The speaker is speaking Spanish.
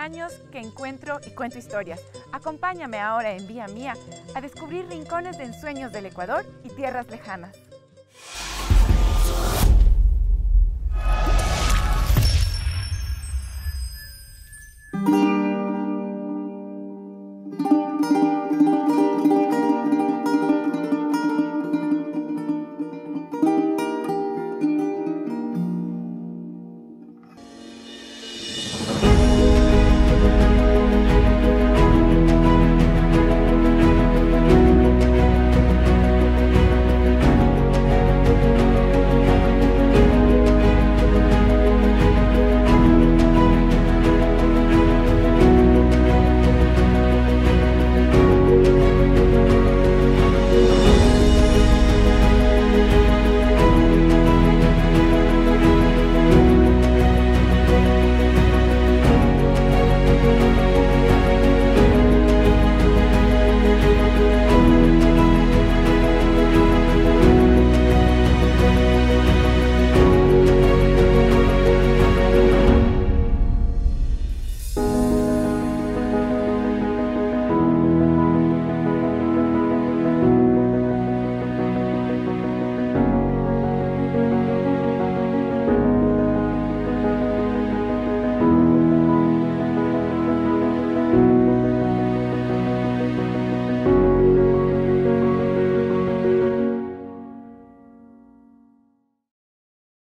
años que encuentro y cuento historias. Acompáñame ahora en Vía Mía a descubrir rincones de ensueños del Ecuador y tierras lejanas.